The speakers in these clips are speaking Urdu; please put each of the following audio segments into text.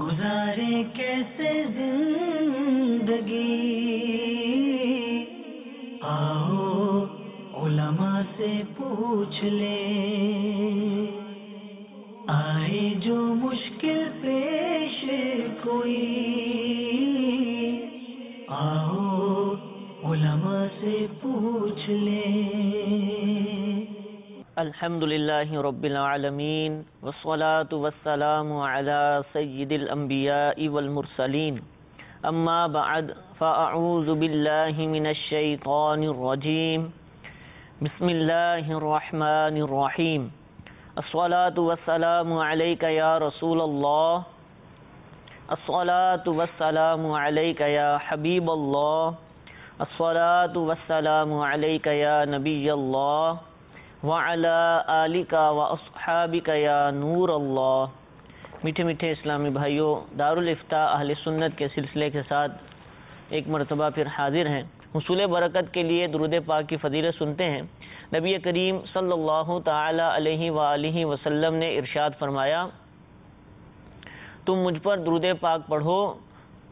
گزارے کیسے زندگی؟ آؤ علماء سے پوچھ لے۔ آئے جو مشکل پیش کوئی۔ آؤ علماء سے پوچھ لے۔ الحمد لله رب العالمين والصلاة والسلام على سيد الأنبياء والمرسلين أما بعد فأعوذ بالله من الشيطان الرجيم بسم الله الرحمن الرحيم الصلاة والسلام عليك يا رسول الله الصلاة والسلام عليك يا حبيب الله الصلاة والسلام عليك يا نبي الله وعلى آلك وأصحابك يا نور اللہ۔ میٹھے میٹھے اسلامی بھائیوں دارالفتاح اہل سنت کے سلسلے کے ساتھ ایک مرتبہ پھر حاضر ہیں۔ حصول برکت کے لیے درود پاک کی فضیلت سنتے ہیں۔ نبی کریم صلی اللہ تعالی علیہ وآلہ وسلم نے ارشاد فرمایا، تم مجھ پر درود پاک پڑھو،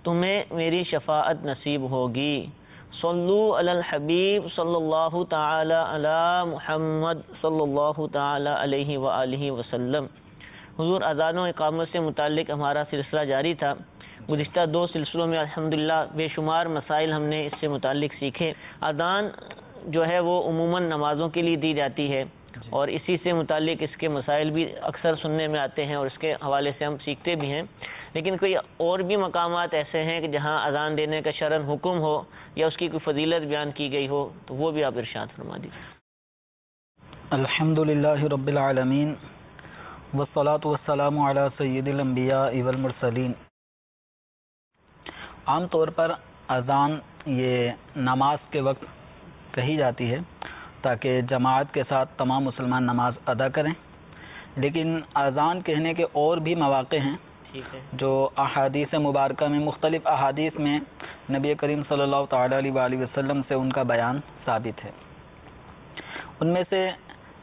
تمہیں میری شفاعت نصیب ہوگی۔ صلو علی الحبیب صلی اللہ تعالی علی محمد صلی اللہ تعالی علیہ وآلہ وسلم۔ حضور اذان و اقامت سے متعلق ہمارا سلسلہ جاری تھا۔ گزشتہ دو سلسلوں میں الحمدللہ بے شمار مسائل ہم نے اس سے متعلق سیکھے۔ اذان جو ہے وہ عموماً نمازوں کے لیے دی جاتی ہے۔ اور اسی سے متعلق اس کے مسائل بھی اکثر سننے میں آتے ہیں اور اس کے حوالے سے ہم سیکھتے بھی ہیں۔ لیکن کوئی اور بھی مقامات ایسے ہیں کہ جہاں اذان دینے کا شرن حکم ہو یا اس کی کوئی فضیلت بیان کی گئی ہو، تو وہ بھی آپ ارشاد فرما دیجیے الحمد للہ رب العالمین، والصلاة والسلام علی سید الانبیاء والمرسلین۔ عام طور پر اذان یہ نماز کے وقت کہی جاتی ہے تاکہ جماعت کے ساتھ تمام مسلمان نماز ادا کریں۔ لیکن اذان کہنے کے اور بھی مواقع ہیں جو احادیث مبارکہ میں مختلف احادیث میں نبی کریم صلی اللہ تعالی علیہ وآلہ وسلم سے ان کا بیان ثابت ہے۔ ان میں سے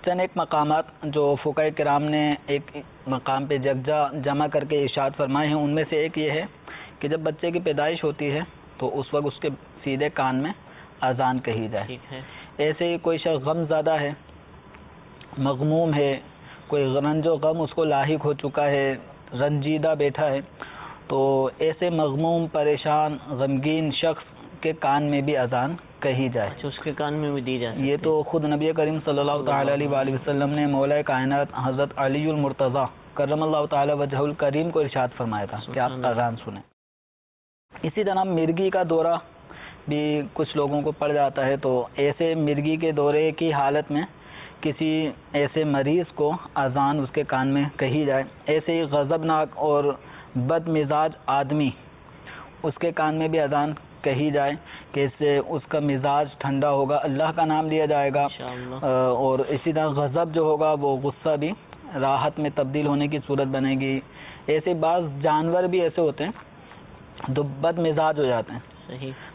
چند ایک مقامات جو فقہ کرام نے ایک مقام پہ جگجا جمع کر کے ارشاد فرمائے ہیں ان میں سے ایک یہ ہے کہ جب بچے کی پیدائش ہوتی ہے تو اس وقت اس کے سیدھے کان میں اذان کہی جائے۔ ایسے ہی کوئی شخص غم زیادہ ہے مغموم ہے کوئی رنج و غم اس کو لاحق ہو چکا ہے رنجیدہ بیٹھا ہے تو ایسے مغموم پریشان غمگین شخص کے کان میں بھی اذان کہی جائے۔ اچھا اس کے کان میں بھی دی جائے یہ تو خود نبی کریم صلی اللہ تعالی علیہ وآلہ وسلم نے مولا کائنات حضرت علی المرتضی کرم اللہ تعالی وجہ الکریم کو ارشاد فرمایا تھا کہ آپ اذان سنیں۔ اسی طرح مرگی کا دورہ بھی کچھ لوگوں کو پڑ جاتا ہے تو ایسے مرگی کے دورے کی حالت میں کسی ایسے مریض کو اذان اس کے کان میں کہی جائے۔ ایسے ہی غضبناک اور بد مزاج آدمی اس کے کان میں بھی اذان کہی جائے کہ اس سے اس کا مزاج ٹھنڈا ہوگا۔ اللہ کا نام لیا جائے گا۔ اور اسی طرح غضب جو ہوگا وہ غصہ بھی راحت میں تبدیل ہونے کی صورت بنے گی۔ ایسے بعض جانور بھی ایسے ہوتے ہیں جو بد مزاج ہو جاتے ہیں۔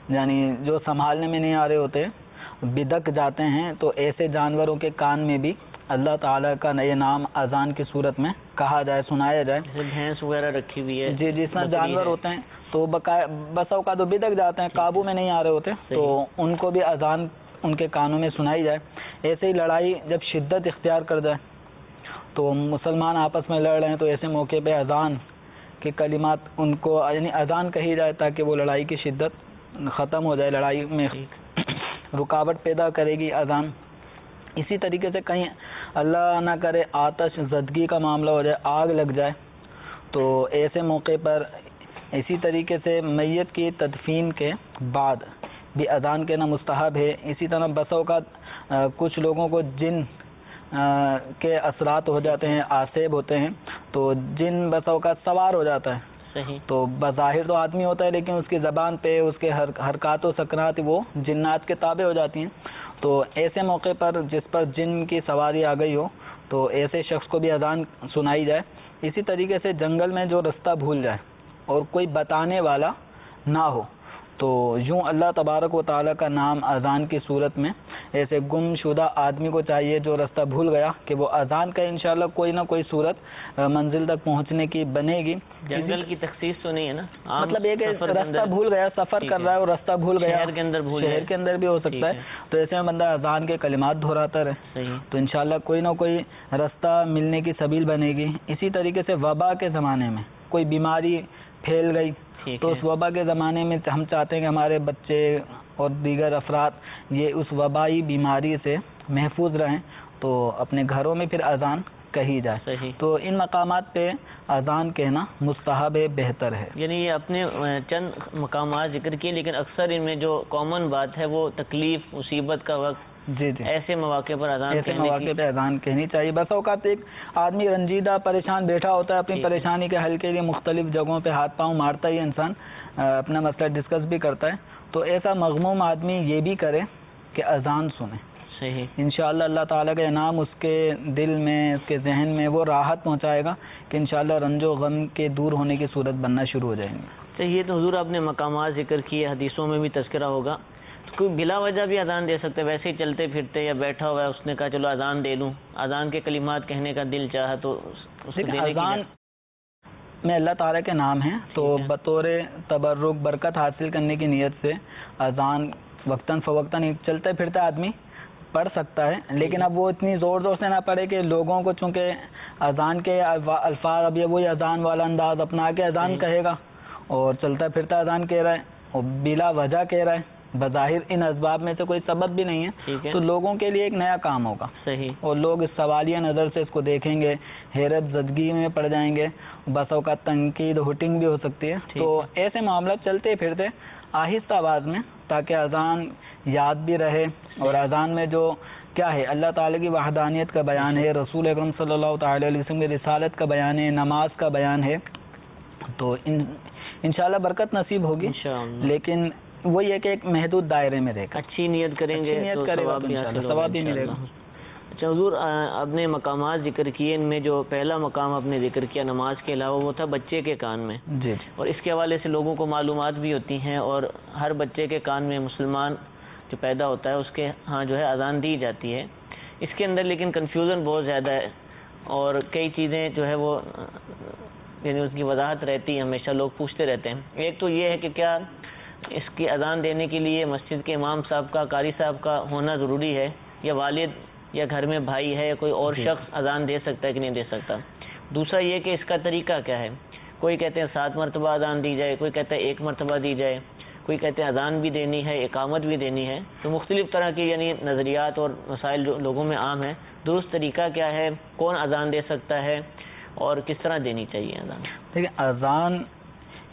یعنی جو سنبھالنے میں نہیں آ رہے ہوتے بدک جاتے ہیں تو ایسے جانوروں کے کان میں بھی اللہ تعالیٰ کا نئے نام اذان کی صورت میں کہا جائے سنایا جائے۔ بھینس وغیرہ رکھی ہوئی ہے جی جس طرح جانور ہوتے ہیں تو بسا کا تو بدک جاتے ہیں قابو میں نہیں آ رہے ہوتے تو ان کو بھی اذان ان کے کانوں میں سنائی جائے۔ ایسے ہی لڑائی جب شدت اختیار کر جائے تو مسلمان آپس میں لڑ رہے ہیں تو ایسے موقع پہ اذان کے کلمات ان کو یعنی اذان کہی جائے تاکہ وہ لڑائی کی شدت ختم ہو جائے لڑائی میں رکاوٹ پیدا کرے گی اذان۔ اسی طریقے سے کہیں اللہ نہ کرے آتش زدگی کا معاملہ ہو جائے، آگ لگ جائے، تو ایسے موقع پر اسی طریقے سے میت کی تدفین کے بعد بھی اذان کہنا مستحب ہے۔ اسی طرح بسوں کا کچھ لوگوں کو جن کے اثرات ہو جاتے ہیں، آسیب ہوتے ہیں، تو جن بسوں کا سوار ہو جاتا ہے۔ تو بظاہر تو آدمی ہوتا ہے، لیکن اس کی زبان پہ، اس کے حرکات و سکنات، وہ جنات کے تابع ہو جاتی ہیں۔ تو ایسے موقع پر جس پر جن کی سواری آ گئی ہو، تو ایسے شخص کو بھی اذان سنائی جائے۔ اسی طریقے سے جنگل میں جو رستہ بھول جائے اور کوئی بتانے والا نہ ہو تو یوں اللہ تبارک و تعالیٰ کا نام اذان کی صورت میں ایسے گم شدہ آدمی کو چاہیے جو رستہ بھول گیا کہ وہ اذان کا انشاءاللہ کوئی نہ کوئی صورت منزل تک پہنچنے کی بنے گی۔ جنگل کی تخصیص تو نہیں ہے نا؟ مطلب یہ کہ رستہ بھول گیا سفر کر رہا ہے اور رستہ بھول گیا شہر کے اندر بھول شہر کے اندر بھی ہو سکتا ہے۔ تو ایسے میں بندہ اذان کے کلمات دہراتا رہے۔ تو انشاءاللہ کوئی نہ کوئی رستہ ملنے کی سبیل بنے گی۔ اسی طریقے سے وبا کے زمانے میں کوئی بیماری پھیل گئی۔ تو اس وبا کے زمانے میں ہم چاہتے ہیں کہ ہمارے بچے اور دیگر افراد یہ اس وبائی بیماری سے محفوظ رہیں۔ تو اپنے گھروں میں پھر اذان کہی جائے۔ تو ان مقامات پہ اذان کہنا مستحب بہتر ہے۔ یعنی یہ اپنے چند مقامات ذکر کیے لیکن اکثر ان میں جو کامن بات ہے وہ تکلیف مصیبت کا وقت جی جی۔ ایسے مواقع پر اذان ایسے مواقع پہ اذان کہنی چاہیے۔ بس اوقات ایک آدمی رنجیدہ پریشان بیٹھا ہوتا ہے اپنی پریشانی کے حل کے لیے مختلف جگہوں پہ ہاتھ پاؤں مارتا ہی انسان اپنا مسئلہ ڈسکس بھی کرتا ہے۔ تو ایسا مغموم آدمی یہ بھی کرے کہ اذان سنے۔ صحیح۔ انشاءاللہ اللہ تعالیٰ کا انعام اس کے دل میں اس کے ذہن میں وہ راحت پہنچائے گا کہ انشاءاللہ رنج و غم کے دور ہونے کی صورت بننا شروع ہو جائیں گے یہ تو حضور آپ نے مقامات ذکر کیے حدیثوں میں بھی تذکرہ ہوگا۔ کوئی بلا وجہ بھی اذان دے سکتے ویسے ہی چلتے پھرتے یا بیٹھا ہوا ہے اس نے کہا چلو اذان دے لوں اذان کے کلمات کہنے کا دل چاہا تو اذان میں اللہ تعالیٰ کے نام ہیں تو بطور تبرک برکت حاصل کرنے کی نیت سے اذان وقتاً فوقتاً چلتے پھرتے آدمی پڑھ سکتا ہے لیکن اب وہ اتنی زور زور سے نہ پڑھے کہ لوگوں کو چونکہ اذان کے الفاظ اب یہ وہی اذان والا انداز اپنا کے اذان کہے گا اور چلتا پھرتا اذان کہہ رہا ہے اور بلا وجہ کہہ رہا ہے۔ بظاہر ان اسباب میں سے کوئی سبب بھی نہیں ہے تو لوگوں کے لیے ایک نیا کام ہوگا۔ صحیح۔ اور لوگ اس سوالیہ نظر سے اس کو دیکھیں گے حیرت زدگی میں پڑ جائیں گے بسوں کا تنقید ہوٹنگ بھی ہو سکتی ہے۔ تو ایسے معاملات چلتے پھرتے آہستہ آواز میں تاکہ اذان یاد بھی رہے اور اذان میں جو کیا ہے اللہ تعالیٰ کی وحدانیت کا بیان ہے رسول اکرم صلی اللہ تعالی علیہ وسلم کی رسالت کا بیان ہے نماز کا بیان ہے تو انشاءاللہ برکت نصیب ہوگی۔ لیکن وہ یہ کہ ایک محدود دائرے میں رہے گا۔ اچھی نیت کریں گے ثواب بھی ملے گا۔ اچھا حضور اپنے مقامات ذکر کیے ان میں جو پہلا مقام آپ نے ذکر کیا نماز کے علاوہ وہ تھا بچے کے کان میں۔ جی اور اس کے حوالے سے لوگوں کو معلومات بھی ہوتی ہیں اور ہر بچے کے کان میں مسلمان جو پیدا ہوتا ہے اس کے ہاں جو ہے اذان دی جاتی ہے۔ اس کے اندر لیکن کنفیوژن بہت زیادہ ہے اور کئی چیزیں جو ہے وہ یعنی اس کی وضاحت رہتی ہے ہمیشہ لوگ پوچھتے رہتے ہیں۔ ایک تو یہ ہے کہ کیا اس کی اذان دینے کے لیے مسجد کے امام صاحب کا قاری صاحب کا ہونا ضروری ہے یا والد یا گھر میں بھائی ہے یا کوئی اور جی۔ شخص اذان دے سکتا ہے کہ نہیں دے سکتا۔ دوسرا یہ کہ اس کا طریقہ کیا ہے؟ کوئی کہتے ہیں سات مرتبہ اذان دی جائے کوئی کہتا ہے ایک مرتبہ دی جائے کوئی کہتے ہیں اذان بھی دینی ہے اقامت بھی دینی ہے۔ تو مختلف طرح کی یعنی نظریات اور مسائل جو لوگوں میں عام ہیں۔ درست طریقہ کیا ہے؟ کون اذان دے سکتا ہے؟ اور کس طرح دینی چاہیے اذان؟ دیکھیں اذان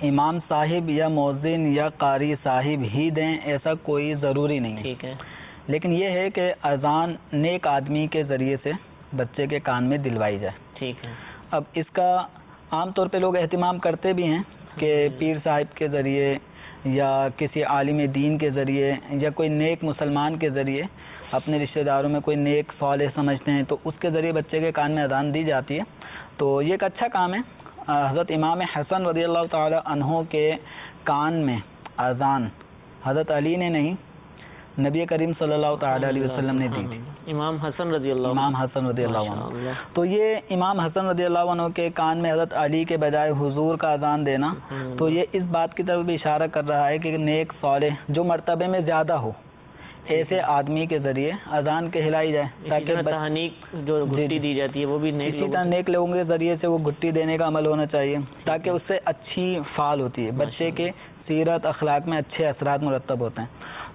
امام صاحب یا مؤذن یا قاری صاحب ہی دیں ایسا کوئی ضروری نہیں ٹھیک ہے۔ لیکن یہ ہے کہ اذان نیک آدمی کے ذریعے سے بچے کے کان میں دلوائی جائے۔ ٹھیک ہے۔ اب اس کا عام طور پہ لوگ اہتمام کرتے بھی ہیں کہ پیر صاحب کے ذریعے یا کسی عالم دین کے ذریعے یا کوئی نیک مسلمان کے ذریعے اپنے رشتہ داروں میں کوئی نیک صالح سمجھتے ہیں تو اس کے ذریعے بچے کے کان میں اذان دی جاتی ہے۔ تو یہ ایک اچھا کام ہے۔ حضرت امام حسن رضی اللہ تعالی عنہ کے کان میں اذان۔ حضرت علی نے نہیں نبی کریم صلی اللہ تعالی علیہ وسلم نے دی تھی۔ امام حسن رضی اللہ امام حسن رضی اللہ عنہ۔ تو یہ امام حسن رضی اللہ عنہ کے کان میں حضرت علی کے بجائے حضور کا اذان دینا تو یہ اس بات کی طرف بھی اشارہ کر رہا ہے کہ نیک صالح جو مرتبے میں زیادہ ہو۔ ایسے آدمی کے ذریعے اذان کہلائی جائے تاکہ جو جی، جی۔ دی جاتی ہے وہ بھی اسی طرح نیک لوگوں کے ذریعے سے وہ گٹی دینے کا عمل ہونا چاہیے تاکہ اس سے اچھی فعال ہوتی ہے۔ بچے کے سیرت اخلاق میں اچھے اثرات مرتب ہوتے ہیں۔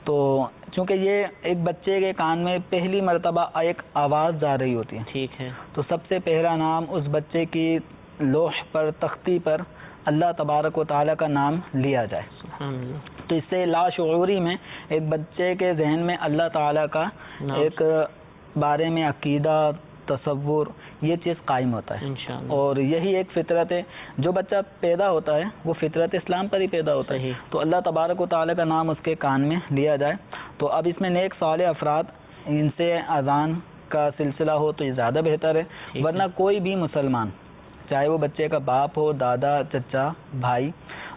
تو چونکہ یہ ایک بچے کے کان میں پہلی مرتبہ ایک آواز جا رہی ہوتی ہے۔ ٹھیک ہے۔ تو سب سے پہلا نام اس بچے کی لوح پر تختی پر اللہ تبارک و تعالیٰ کا نام لیا جائے۔ تو اس سے لاشعوری میں ایک بچے کے ذہن میں اللہ تعالیٰ کا ایک بارے میں عقیدہ تصور یہ چیز قائم ہوتا ہے۔ اور یہی ایک فطرت ہے۔ جو بچہ پیدا ہوتا ہے وہ فطرت اسلام پر ہی پیدا ہوتا ہے۔ تو اللہ تبارک و تعالیٰ کا نام اس کے کان میں لیا جائے۔ تو اب اس میں نیک سال افراد ان سے اذان کا سلسلہ ہو تو یہ زیادہ بہتر ہے۔ ورنہ کوئی بھی مسلمان چاہے وہ بچے کا باپ ہو دادا چچا بھائی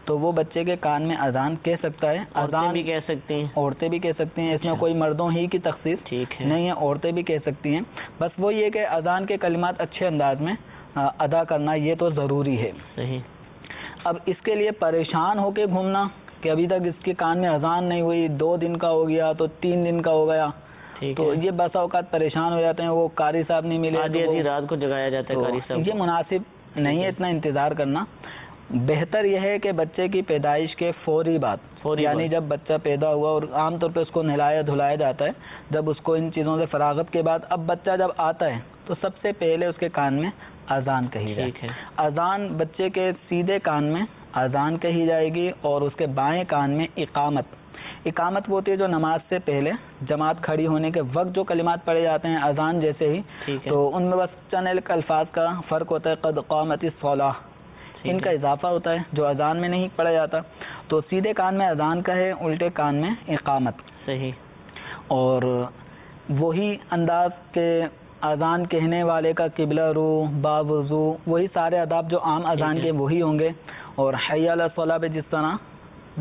تو وہ بچے کے کان میں اذان کہہ سکتا ہے اذان بھی کہہ سکتی ہیں۔ عورتیں بھی کہہ سکتی ہیں اس میں اچھا۔ کوئی مردوں ہی کی تخصیص ٹھیک ہے۔ نہیں ہے عورتیں بھی کہہ سکتی ہیں۔ بس وہ یہ کہ اذان کے کلمات اچھے انداز میں ادا کرنا یہ تو ضروری ہے۔ صحیح۔ اب اس کے لیے پریشان ہو کے گھومنا کہ ابھی تک اس کے کان میں اذان نہیں ہوئی دو دن کا ہو گیا تو تین دن کا ہو گیا۔ تو یہ بسا اوقات پریشان ہو جاتے ہیں وہ قاری صاحب نہیں ملے آدھی آدھی رات کو جگایا جاتا ہے تو قاری صاحب یہ مناسب نہیں ہے اتنا انتظار کرنا۔ بہتر یہ ہے کہ بچے کی پیدائش کے فوری بعد فوری یعنی۔ جب بچہ پیدا ہوا اور عام طور پہ اس کو نہلایا دھلایا جاتا ہے جب اس کو ان چیزوں سے فراغت کے بعد اب بچہ جب آتا ہے تو سب سے پہلے اس کے کان میں اذان کہی جائے۔ ہے۔ اذان بچے کے سیدھے کان میں اذان کہی جائے گی اور اس کے بائیں کان میں اقامت۔ اقامت وہ ہوتی ہے جو نماز سے پہلے جماعت کھڑی ہونے کے وقت جو کلمات پڑھے جاتے ہیں اذان جیسے ہی تو ان میں بس چند الفاظ کا فرق ہوتا ہے قد قامت ٹھیک ان کا۔ اضافہ ہوتا ہے جو اذان میں نہیں پڑھا جاتا تو سیدھے کان میں اذان کا ہے الٹے کان میں اقامت صحیح اور وہی انداز کے اذان کہنے والے کا قبلہ رو با وضو وہی سارے اداب جو عام اذان۔ کے وہی ہوں گے اور حی علی الصلاح پہ جس طرح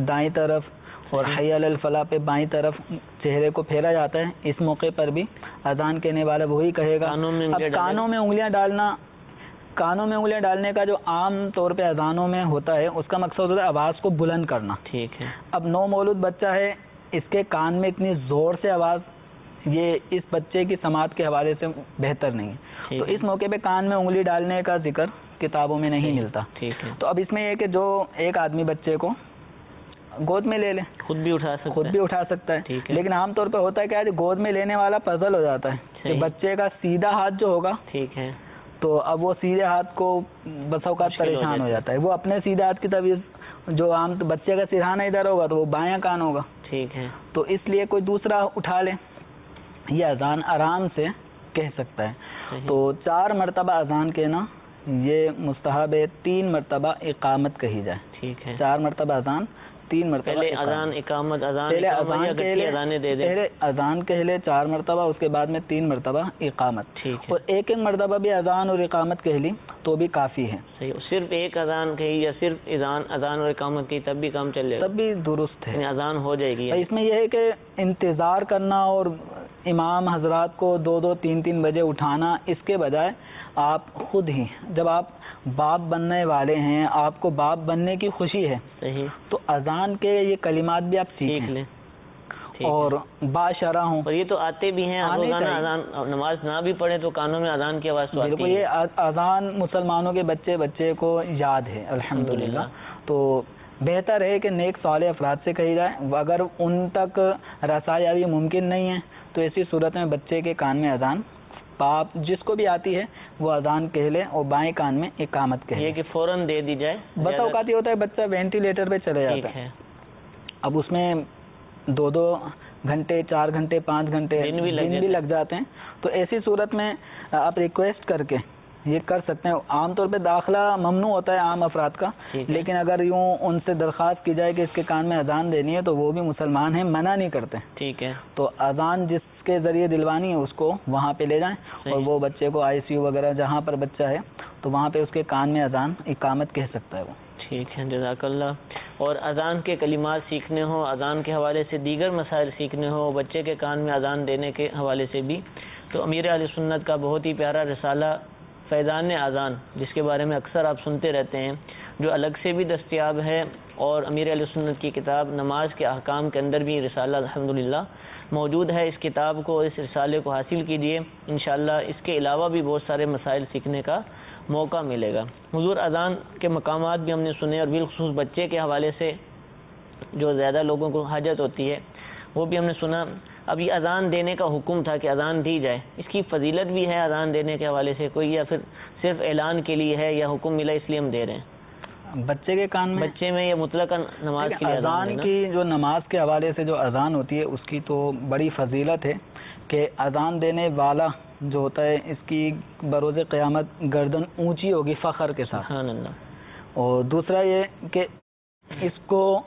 دائیں طرف اور صحیح۔ حی علی الفلاح پہ بائیں طرف چہرے کو پھیرا جاتا ہے اس موقع پر بھی اذان کہنے والا وہی کہے گا کانوں میں اب انگلیاں ڈالیں۔ کانوں میں انگلیاں ڈالنا کانوں میں انگلیاں ڈالنے کا جو عام طور پہ اذانوں میں ہوتا ہے اس کا مقصد ہوتا ہے آواز کو بلند کرنا۔ ٹھیک ہے۔ اب نو مولود بچہ ہے اس کے کان میں اتنی زور سے آواز یہ اس بچے کی سماعت کے حوالے سے بہتر نہیں ہے۔ تو۔ اس موقع پہ کان میں انگلی ڈالنے کا ذکر کتابوں میں نہیں ملتا۔ ٹھیک ہے۔ تو اب اس میں یہ کہ جو ایک آدمی بچے کو گود میں لے لے۔ خود بھی اٹھا سکتا خود بھی اٹھا سکتا ہے۔ لیکن عام طور پہ ہوتا ہے کہ گود میں لینے والا پزل ہو جاتا ہے۔ بچے کا سیدھا ہاتھ جو ہوگا ٹھیک ہے۔ تو اب وہ سیدھے ہاتھ کو بس اوقات پریشان ہو جاتا ہے۔ وہ اپنے سیدھے ہاتھ کی طرف جو عام بچے کا سرہانہ ادھر ہوگا تو وہ بایاں کان ہوگا۔ ٹھیک ہے۔ تو اس لیے کوئی دوسرا اٹھا لے۔ یہ اذان آرام سے کہہ سکتا ہے۔ تو چار مرتبہ اذان کہنا یہ مستحب ہے تین مرتبہ اقامت کہی جائے۔ ٹھیک ہے۔ چار مرتبہ اذان تین مرتبہ پہلے۔ اذان اقامت اذان پہلے اذان اذانیں دے دیں؟ پہلے اذان کہہ لے چار مرتبہ اس کے بعد میں تین مرتبہ اقامت۔ ٹھیک اور ایک ایک مرتبہ بھی اذان اور اقامت کہہ لی تو بھی کافی ہے۔ صحیح صرف ایک اذان کہی یا صرف اذان اذان اور اقامت کی تب بھی کام چل جائے تب بھی درست ہے۔ یعنی اذان ہو جائے گی اس میں یہ ہے کہ انتظار کرنا اور امام حضرات کو دو دو تین تین بجے اٹھانا اس کے بجائے آپ خود ہی جب آپ باپ بننے والے ہیں آپ کو باپ بننے کی خوشی ہے۔ صحیح۔ تو اذان کے یہ کلمات بھی آپ سیکھ لیں۔ اور ہے۔ باشرہ ہوں۔ اور یہ تو آتے بھی ہیں روزانہ۔ اذان نماز نہ بھی پڑھے تو کانوں میں اذان کی آواز تو آتی یہ ہے۔ ا- اذان مسلمانوں کے بچے بچے کو یاد ہے الحمدللہ۔ تو بہتر ہے کہ نیک صالح افراد سے کہی جائے۔ اگر ان تک رسائی ابھی ممکن نہیں ہے تو ایسی صورت میں بچے کے کان میں اذان باپ جس کو بھی آتی ہے وہ اذان کہہ لے اور بائیں کان میں اقامت کہہ یہ لے کہ فوراً دے دی جائے بس اوقات یہ ہوتا ہے بچہ وینٹیلیٹر پہ چلے جاتا ہے۔ اب اس میں دو دو گھنٹے چار گھنٹے پانچ گھنٹے دن بھی لگ جاتے ہیں۔ تو ایسی صورت میں آپ ریکویسٹ کر کے یہ کر سکتے ہیں۔ عام طور پہ داخلہ ممنوع ہوتا ہے عام افراد کا۔ لیکن اگر یوں ان سے درخواست کی جائے کہ اس کے کان میں اذان دینی ہے تو وہ بھی مسلمان ہیں منع نہیں کرتے۔ ٹھیک ہے۔ تو اذان جس کے ذریعے دلوانی ہے اس کو وہاں پہ لے جائیں اور۔ وہ بچے کو آئی سی یو وغیرہ جہاں پر بچہ ہے تو وہاں پہ اس کے کان میں اذان اقامت کہہ سکتا ہے وہ۔ ٹھیک ہے جزاک اللہ اور اذان کے کلمات سیکھنے ہوں اذان کے حوالے سے دیگر مسائل سیکھنے ہوں بچے کے کان میں اذان دینے کے حوالے سے بھی۔ تو امیر علیہ سنت کا بہت ہی پیارا رسالہ فیضان اذان جس کے بارے میں اکثر آپ سنتے رہتے ہیں جو الگ سے بھی دستیاب ہے۔ اور امیر علیہ سنت کی کتاب نماز کے احکام کے اندر بھی رسالہ الحمدللہ موجود ہے اس کتاب کو، اس رسالے کو حاصل کیجیے انشاءاللہ اس کے علاوہ بھی بہت سارے مسائل سیکھنے کا موقع ملے گا۔ حضور اذان کے مقامات بھی ہم نے سنے اور بالخصوص بچے کے حوالے سے جو زیادہ لوگوں کو حاجت ہوتی ہے، وہ بھی ہم نے سنا۔ اب یہ اذان دینے کا حکم تھا کہ اذان دی جائے۔ اس کی فضیلت بھی ہے اذان دینے کے حوالے سے کوئی یا پھر صرف اعلان کے لیے ہے یا حکم ملا اس لیے ہم دے رہے ہیں۔ بچے کے کان میں؟ بچے میں یہ مطلق نماز لیے اذان کی جو نماز کے حوالے سے جو اذان ہوتی ہے اس کی تو بڑی فضیلت ہے کہ اذان دینے والا جو ہوتا ہے اس کی بروز قیامت گردن اونچی ہوگی فخر کے ساتھ۔ اللہ۔ اور دوسرا یہ کہ اس کو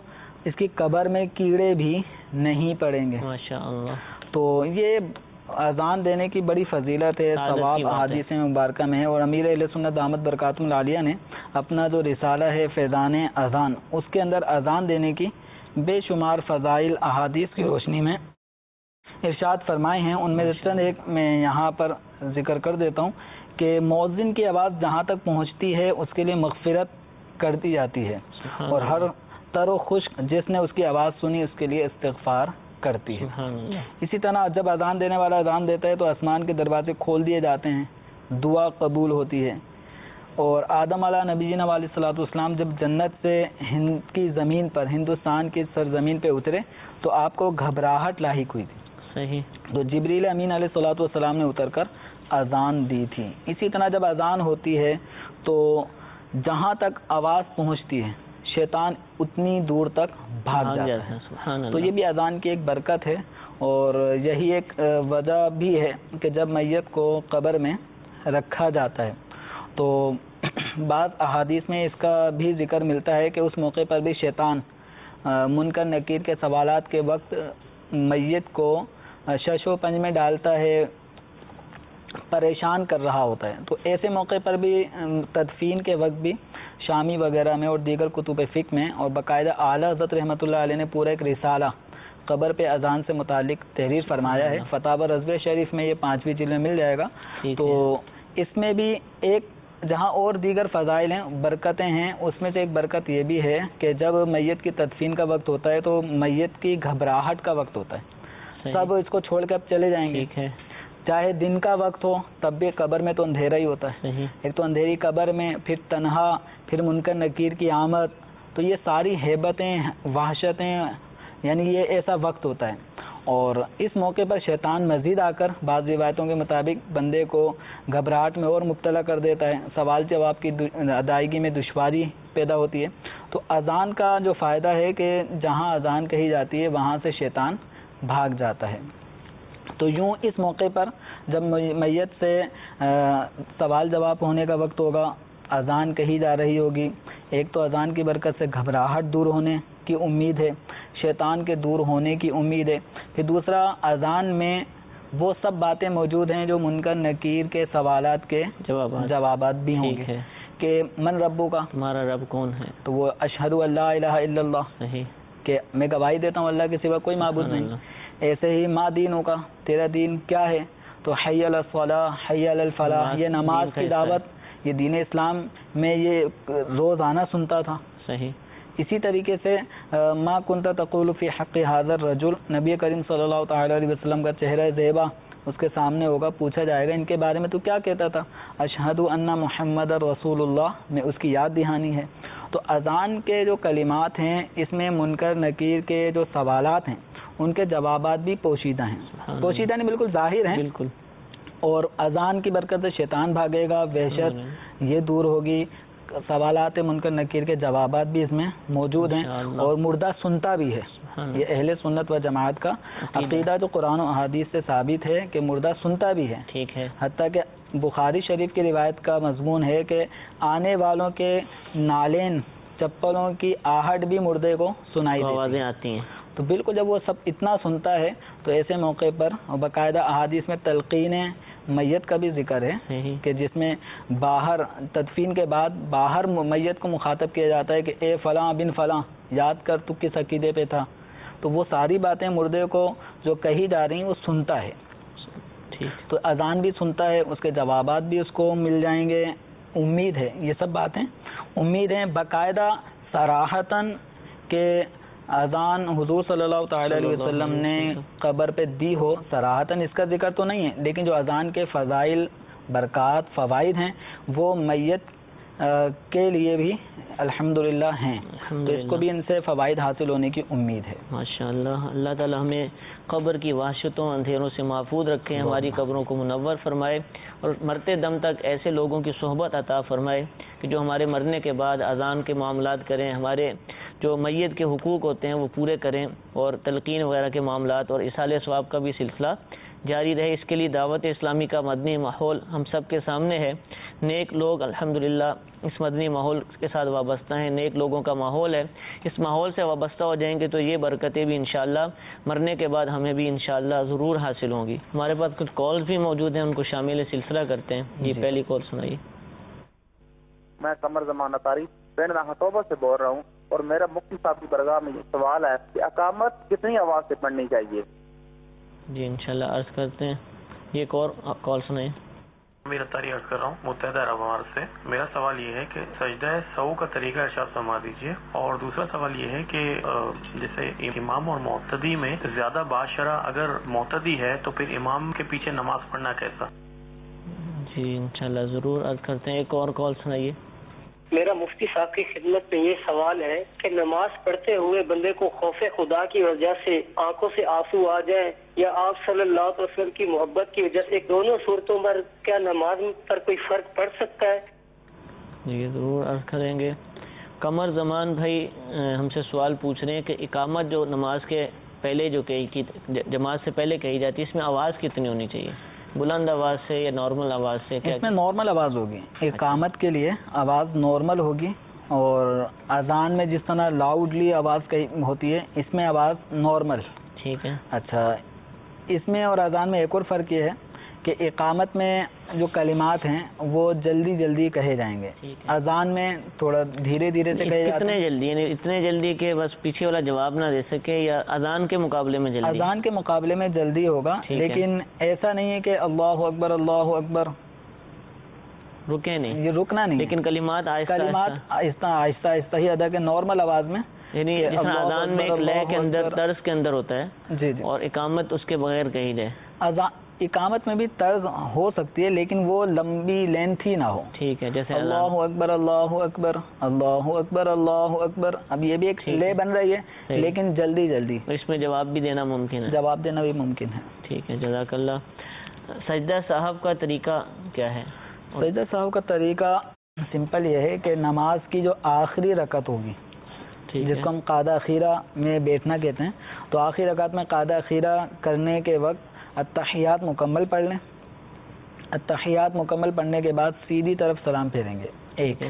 اس کی قبر میں کیڑے بھی نہیں پڑیں گے۔ ماشاء اللہ تو یہ اذان دینے کی بڑی فضیلت ہے ثواب۔ احادیث مبارکہ میں ہے اور امیر علیہ سنت احمد برکاتم العالیہ نے اپنا جو رسالہ ہے فیضان اذان اس کے اندر اذان دینے کی بے شمار فضائل احادیث کی روشنی میں ارشاد فرمائے ہیں ان میں چند ایک میں یہاں پر ذکر کر دیتا ہوں کہ مؤذن کی آواز جہاں تک پہنچتی ہے اس کے لیے مغفرت کر دی جاتی ہے اور ہر۔ تر و خشک جس نے اس کی آواز سنی اس کے لیے استغفار کرتی ہے۔ اسی طرح جب اذان دینے والا اذان دیتا ہے تو آسمان کے دروازے کھول دیے جاتے ہیں۔ دعا قبول ہوتی ہے۔ اور آدم علیہ نبی جینا علیہ صلاۃ والسلام جب جنت سے ہند کی زمین پر ہندوستان کی سرزمین پہ اترے تو آپ کو گھبراہٹ لاحق ہوئی تھی۔ صحیح۔ تو جبریل امین علیہ صلاۃ والسلام نے اتر کر اذان دی تھی۔ اسی طرح جب اذان ہوتی ہے تو جہاں تک آواز پہنچتی ہے شیطان اتنی دور تک بھاگ جاتا جاتا ہے تو یہ بھی اذان کی ایک برکت ہے اور یہی ایک وجہ بھی ہے کہ جب میت کو قبر میں رکھا جاتا ہے۔ تو بعض احادیث میں اس کا بھی ذکر ملتا ہے کہ اس موقع پر بھی شیطان منکر نکیر کے سوالات کے وقت میت کو شش و پنج میں ڈالتا ہے پریشان کر رہا ہوتا ہے۔ تو ایسے موقع پر بھی تدفین کے وقت بھی شامی وغیرہ میں اور دیگر کتب فکر میں اور باقاعدہ اعلیٰ حضرت رحمۃ اللہ علیہ نے پورا ایک رسالہ قبر پہ اذان سے متعلق تحریر فرمایا ہے۔ فتح رضو شریف میں یہ پانچویں جلد میں مل جائے گا۔ تو اس میں بھی ایک جہاں اور دیگر فضائل ہیں برکتیں ہیں۔ اس میں سے ایک برکت یہ بھی ہے کہ جب میت کی تدفین کا وقت ہوتا ہے تو میت کی گھبراہٹ کا وقت ہوتا ہے۔ سب اس کو چھوڑ کے اب چلے جائیں گے۔ چاہے دن کا وقت ہو تب بھی قبر میں تو اندھیرا ہی ہوتا ہے۔ ایک تو اندھیری قبر میں پھر تنہا پھر منکر نکیر کی آمد، تو یہ ساری ہیبتیں، وحشتیں یعنی یہ ایسا وقت ہوتا ہے۔ اور اس موقع پر شیطان مزید آ کر بعض روایتوں کے مطابق بندے کو گھبراہٹ میں اور مبتلا کر دیتا ہے۔ سوال جواب کی ادائیگی میں دشواری پیدا ہوتی ہے، تو اذان کا جو فائدہ ہے کہ جہاں اذان کہی جاتی ہے، وہاں سے شیطان بھاگ جاتا ہے۔ تو یوں اس موقع پر جب میت سے سوال جواب ہونے کا وقت ہوگا اذان کہی جا رہی ہوگی۔ ایک تو اذان کی برکت سے گھبراہٹ دور ہونے کی امید ہے شیطان کے دور ہونے کی امید ہے۔ پھر دوسرا اذان میں وہ سب باتیں موجود ہیں جو منکر نکیر کے سوالات کے جوابات۔ جوابات بھی ہوں گے۔ کہ من ربو کا؟ تمہارا رب کون ہے؟ تو وہ اشہد اللہ الہ الا اللہ۔ صحیح۔ کہ میں گواہی دیتا ہوں اللہ کے سوا کوئی معبود نہیں۔ ایسے ہی ماں دینوں کا؟ تیرا دین کیا ہے؟ تو حی علی الصلاح حی الفلاح یہ نماز کی۔ دعوت یہ دین اسلام میں یہ روزانہ سنتا تھا۔ صحیح۔ اسی طریقے سے ما کنت تقول فی حق حاضر رجل نبی کریم صلی اللہ تعالی علیہ وسلم کا چہرہ زیبا اس کے سامنے ہوگا پوچھا جائے گا ان کے بارے میں تو کیا کہتا تھا؟ اشہد ان محمد رسول اللہ میں اس کی یاد دہانی ہے۔ تو اذان کے جو کلمات ہیں اس میں منکر نکیر کے جو سوالات ہیں ان کے جوابات بھی پوشیدہ ہیں۔ پوشیدہ نہیں بالکل ظاہر ہیں۔ بالکل۔ اور اذان کی برکت سے شیطان بھاگے گا وحشت یہ دور ہوگی۔ سوالات منکر نکیر کے جوابات بھی اس میں موجود ہیں۔ اور مردہ سنتا بھی ہے۔ سبحان یہ اہل سنت و جماعت کا عقیدہ۔ جو قرآن و احادیث سے ثابت ہے کہ مردہ سنتا بھی ہے۔ ٹھیک ہے۔ حتیٰ کہ بخاری شریف کی روایت کا مضمون ہے کہ آنے والوں کے نالین چپلوں کی آہٹ بھی مردے کو سنائی دیتی آوازیں آتی ہیں۔ تو بالکل جب وہ سب اتنا سنتا ہے تو ایسے موقع پر باقاعدہ احادیث میں تلقین میت کا بھی ذکر ہے کہ جس میں باہر تدفین کے بعد باہر میت کو مخاطب کیا جاتا ہے کہ اے فلاں بن فلاں یاد کر تو کس عقیدے پہ تھا؟ تو وہ ساری باتیں مردے کو جو کہی جا رہی ہیں وہ سنتا ہے۔ ٹھیک۔ تو اذان بھی سنتا ہے اس کے جوابات بھی اس کو مل جائیں گے۔ امید ہے یہ سب باتیں۔ امید ہیں باقاعدہ سراہتاً کہ اذان حضور صلی اللہ تعالی علیہ وسلم نے۔ قبر پہ دی ہو سراہتاً اس کا ذکر تو نہیں ہے لیکن جو اذان کے فضائل برکات فوائد ہیں وہ میت کے لیے بھی الحمدللہ ہیں تو اس کو۔ بھی ان سے فوائد حاصل ہونے کی امید ہے ماشاء اللہ اللہ تعالی ہمیں قبر کی وحشتوں اندھیروں سے محفوظ رکھے ہماری قبروں کو منور فرمائے اور مرتے دم تک ایسے لوگوں کی صحبت عطا فرمائے کہ جو ہمارے مرنے کے بعد اذان کے معاملات کریں ہمارے جو میت کے حقوق ہوتے ہیں وہ پورے کریں اور تلقین وغیرہ کے معاملات اور اصال ثواب کا بھی سلسلہ جاری رہے۔ اس کے لیے دعوت اسلامی کا مدنی ماحول ہم سب کے سامنے ہے۔ نیک لوگ الحمدللہ اس مدنی ماحول کے ساتھ وابستہ ہیں۔ نیک لوگوں کا ماحول ہے۔ اس ماحول سے وابستہ ہو جائیں گے تو یہ برکتیں بھی انشاءاللہ مرنے کے بعد ہمیں بھی انشاءاللہ ضرور حاصل ہوں گی۔ ہمارے پاس کچھ کالز بھی موجود ہیں ان کو شامل سلسلہ کرتے ہیں۔ یہ جی۔ پہلی کال سنائیے۔ میں قمر ناخوبہ سے بول رہا ہوں۔ اور میرا مفتی صاحب کی برگاہ میں یہ سوال ہے کہ اقامت کتنی آواز سے پڑھنی چاہیے؟ جی انشاءاللہ عرض کرتے ہیں۔ یہ ایک اور کال سنائیں۔ میرا تاری عرض کر رہا ہوں متحدہ عرب امارات سے۔ میرا سوال یہ ہے کہ سجدہ سو کا طریقہ ارشاد فرما دیجیے اور دوسرا سوال یہ ہے کہ جیسے امام اور معتدی میں زیادہ بادشرہ اگر معتدی ہے تو پھر امام کے پیچھے نماز پڑھنا کیسا؟ جی انشاءاللہ ضرور عرض کرتے ہیں۔ ایک اور کال سنائیے۔ میرا مفتی صاحب کی خدمت میں یہ سوال ہے کہ نماز پڑھتے ہوئے بندے کو خوف خدا کی وجہ سے آنکھوں سے آنسو آ جائیں یا آپ صلی اللہ علیہ وسلم کی محبت کی وجہ سے دونوں صورتوں پر کیا نماز پر کوئی فرق پڑ سکتا ہے؟ جی ضرور عرض کریں گے۔ قمر زمان بھائی ہم سے سوال پوچھ رہے ہیں کہ اقامت جو نماز کے پہلے جو کہی کی، جماعت سے پہلے کہی جاتی ہے، اس میں آواز کتنی ہونی چاہیے؟ بلند آواز سے یا نارمل آواز سے اس میں نارمل آواز ہوگی۔ اقامت کے لیے آواز نارمل ہوگی اور اذان میں جس طرح لاؤڈلی آواز ہوتی ہے اس میں آواز نارمل ٹھیک ہے۔ اچھا اس میں اور اذان میں ایک اور فرق یہ ہے کہ اقامت میں جو کلمات ہیں وہ جلدی جلدی کہے جائیں گے۔ اذان میں تھوڑا دھیرے دھیرے سے کہے جاتے ہیں۔ جلدی یعنی اتنے جلدی کہ بس پیچھے والا جواب نہ دے سکے یا اذان کے مقابلے میں جلدی۔ اذان کے مقابلے میں جلدی ہوگا۔ لیکن ایسا نہیں ہے کہ اللہ اکبر اللہ اکبر۔ رکے نہیں۔ یہ رکنا نہیں۔ لیکن کلمات آہستہ کلمات آہستہ۔ آہستہ آہستہ ہی ادا کے نارمل آواز میں یعنی اذان میں ایک لے کے اندر۔ طرز کے اندر ہوتا ہے جی جی۔ اور اقامت اس کے بغیر کہی جائے۔ اذان اقامت میں بھی طرز ہو سکتی ہے لیکن وہ لمبی لینتھ ہی نہ ہو۔ ٹھیک ہے جیسے اللہ اکبر اللہ اکبر اللہ اکبر اللہ اکبر۔ اب یہ بھی ایک لے۔ بن رہی ہے۔ لیکن جلدی جلدی۔ اس میں جواب بھی دینا ممکن ہے۔ جواب دینا بھی ممکن ہے۔ ٹھیک ہے جزاک اللہ۔ سجدہ صاحب کا طریقہ کیا ہے؟ سجدہ صاحب کا طریقہ سمپل یہ ہے کہ نماز کی جو آخری رکعت ہوگی جس کو ہم قادہ اخیرہ میں بیٹھنا کہتے ہیں تو آخری رکعت میں قادہ اخیرہ کرنے کے وقت التحیات مکمل پڑھ لیں۔ التحیات مکمل پڑھنے کے بعد سیدھی طرف سلام پھیریں گے۔ ایک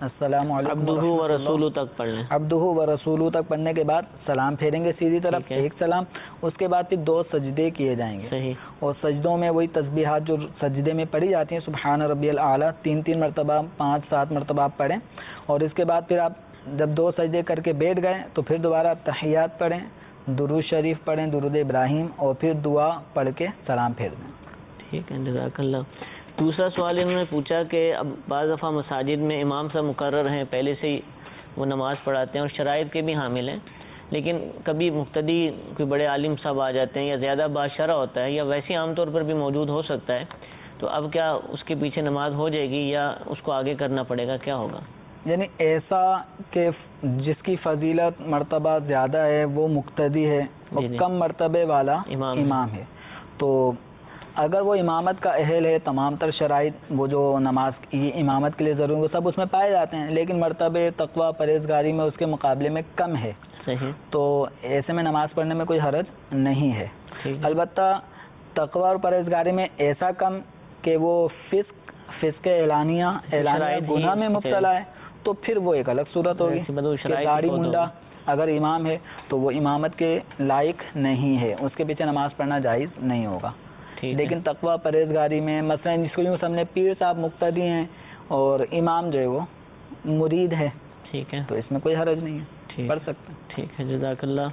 السلام علیکم عبدہ و ورحمۃ اللہ۔ رسول تک پڑھ لیں۔ عبدہ و رسولو تک پڑھنے کے بعد سلام پھیریں گے سیدھی طرف۔ ایک سلام۔ اس کے بعد پھر دو سجدے کیے جائیں گے۔ صحیح۔ اور سجدوں میں وہی تسبیحات جو سجدے میں پڑھی جاتی ہیں سبحان ربی العلیٰ تین تین مرتبہ پانچ سات مرتبہ آپ پڑھیں۔ اور اس کے بعد پھر آپ جب دو سجدے کر کے بیٹھ گئے تو پھر دوبارہ تحیات پڑھیں۔ درود شریف پڑھیں، درود ابراہیم اور پھر دعا پڑھ کے سلام پھیر دیں۔ ٹھیک ہے، جزاک اللہ۔ دوسرا سوال انہوں نے پوچھا کہ اب بعض دفعہ مساجد میں امام صاحب مقرر ہیں، پہلے سے ہی وہ نماز پڑھاتے ہیں اور شرائط کے بھی حامل ہیں، لیکن کبھی مقتدی کوئی بڑے عالم صاحب آ جاتے ہیں یا زیادہ بادشاہ ہوتا ہے یا ویسے عام طور پر بھی موجود ہو سکتا ہے، تو اب کیا اس کے پیچھے نماز ہو جائے گی یا اس کو آگے کرنا پڑے گا؟ کیا ہوگا؟ یعنی ایسا کہ جس کی فضیلت مرتبہ زیادہ ہے وہ مقتدی ہے اور جی جی۔ کم مرتبے والا امام ہے۔ امام ہے۔ تو اگر وہ امامت کا اہل ہے تمام تر شرائط وہ جو نماز کی امامت کے لیے ضروری وہ سب اس میں پائے جاتے ہیں لیکن مرتبے تقوی پرہیزگاری میں اس کے مقابلے میں کم ہے۔ صحیح۔ تو ایسے میں نماز پڑھنے میں کوئی حرج نہیں ہے۔ البتہ تقوی اور پرہیزگاری میں ایسا کم کہ وہ فسق فسق اعلانیہ اعلانیہ گناہ میں مبتلا ہے۔ تو پھر وہ ایک الگ صورت ہوگی داڑھی منڈا اگر امام ہے تو وہ امامت کے لائق نہیں ہے۔ اس کے پیچھے نماز پڑھنا جائز نہیں ہوگا۔ لیکن تقوی پرہیزگاری میں مثلا جس کو یوں سب نے پیر صاحب مقتدی ہیں اور امام جو ہے وہ مرید ہے ٹھیک ہے۔ تو اس میں کوئی حرج نہیں ہے۔ پڑھ سکتے ٹھیک ہے جزاک اللہ۔